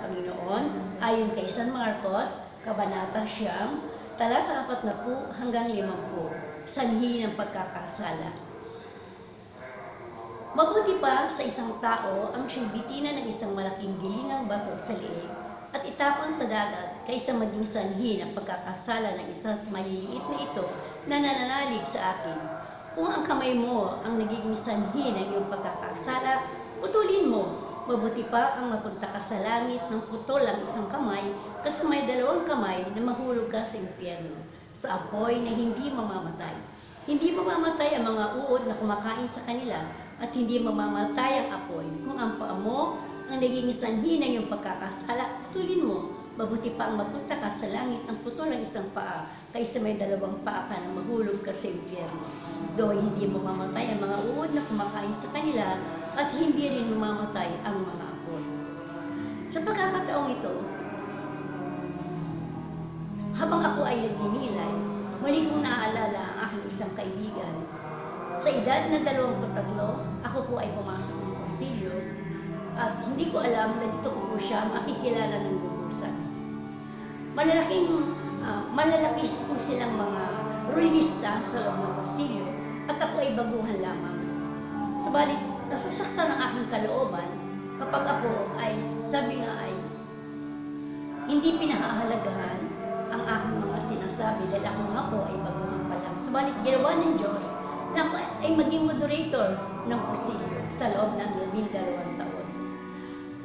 Panginoon ayon kay San Marcos, Kabanata Siyam, talata 40 hanggang 50, sanhi ng pagkakasala. Mabuti pa sa isang tao ang siyang bitina ng isang malaking gilingang bato sa liig at itapon sa dagat kaysa maging sanhi ng pagkakasala ng isang maliliit na ito na nananalig sa akin. Kung ang kamay mo ang nagiging sanhi ng iyong pagkakasala, putulin mo. Mabuti pa ang mapunta ka sa langit ng putol ang isang kamay kasi may dalawang kamay na mahulog ka sa impyerno, sa apoy na hindi mamamatay. Hindi mamamatay ang mga uod na kumakain sa kanila at hindi mamamatay ang apoy. Kung ang paa mo ang naging sanhi ng iyong pagkakasala, putulin mo. Mabuti pa ang mapunta ka sa langit ang putol ng isang paa kaysa may dalawang paa ka na mahulog ka sa impyerno. Do hindi mamamatay ang mga uod na kumakain sa kanila at hindi rin mamamatay ang mga apoy. Sa pagkakataong ito, habang ako ay nagninilay, muli kong naaalala ang aking isang kaibigan. Sa edad na 23, ako po ay pumasok ng konsilyo at hindi ko alam na dito ko siya makikilala ng lubusan. Malalaking, uh, malalaki po silang mga rolista sa loob ng konsilyo at ako ay baguhan lamang. Subalit, nasasaktan ang aking kalooban kapag ako ay, sabi nga ay, hindi pinahahalagahan ang aking mga sinasabi dahil ako nga po ay baguhan pa lang. Subalit, ginawa ng Diyos na ako ay maging moderator ng konsilyo sa loob ng labing dalawang taon.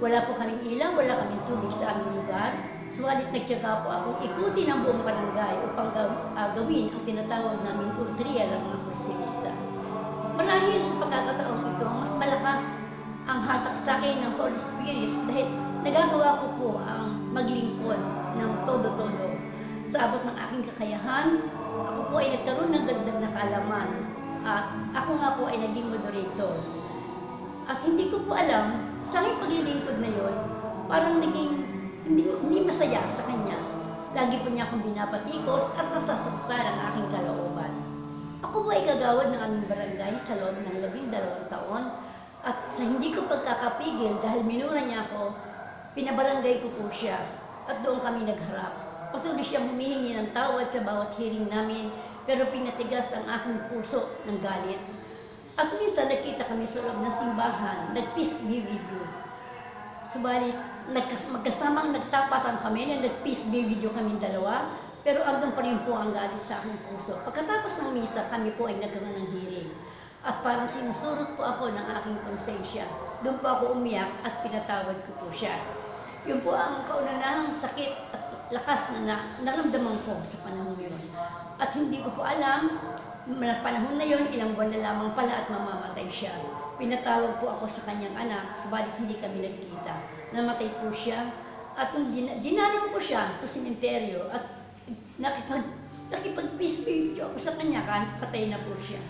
Wala po kaming ilaw, wala kaming tubig sa aming lugar. Subalit nagtyaga po akong ikutin ang buong barangay upang uh, gawin ang tinatawag namin ultriya ng mga kursilista. Marahil sa pagkakataong ito, mas malakas ang hatak sa akin ng Holy Spirit dahil nagagawa ko po ang maglingkod ng todo-todo. Sa abot ng aking kakayahan, ako po ay nagkaroon ng dagdag na kaalaman at ako nga po ay naging moderator. At hindi ko po alam, sa aking paglilingkod na yon, parang naging hindi, hindi masaya sa kanya. Lagi po niya akong binapatikos at nasasaktan ang aking kalooban. Ako po ay gagawad ng aming barangay sa loob ng labing dalawang taon at sa hindi ko pagkakapigil dahil minura niya ako, pinabarangay ko po siya at doon kami nagharap. Patuloy siyang humihingi ng tawad sa bawat hearing namin pero pinatigas ang aking puso ng galit. At minsan nakita kami sa loob ng simbahan, nag-peace be with you. Subalit, nagkas magkasamang nagtapatan kami na nag-peace be with you kami dalawa, pero andun pa rin po ang galit sa aking puso. Pagkatapos ng misa, kami po ay nagkaroon ng hearing. At parang sinusurot po ako ng aking konsensya. Doon po ako umiyak at pinatawad ko po siya. Yun po ang kaunanahang sakit at lakas na, na naramdaman ko sa panahon yun. At hindi ko po alam, na panahon na yon ilang buwan na lamang pala at mamamatay siya. Pinatawag po ako sa kanyang anak, subalit hindi kami nagkita. Namatay po siya at nung din dinalaw ko siya sa simenteryo at nakipag, nakipag-peace video ako sa kanya kahit patay na po siya.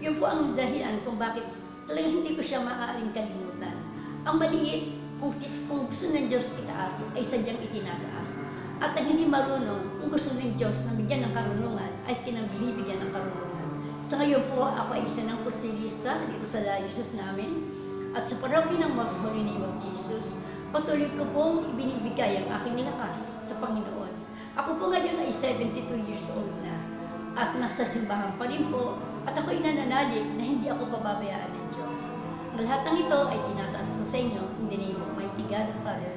Yun po ang dahilan kung bakit talagang hindi ko siya maaaring kalimutan. Ang maliit, kung, kung gusto ng Diyos itaas, ay sadyang itinataas. At ang hindi marunong, kung gusto ng Diyos na bigyan ng karunungan, ay kinabibigyan ng karunungan. Sa ngayon po, ako ay isa ng kursilista dito sa diocese namin. At sa parokya ng Most Holy Name of Jesus, patuloy ko pong ibinibigay ang aking lakas sa Panginoon. Ako po ngayon ay 72 years old na at nasa simbahan pa rin po at ako inananalig na hindi ako pababayaan ng Diyos. Ang lahat ng ito ay tinataas ko sa inyo in the name of mighty God the Father,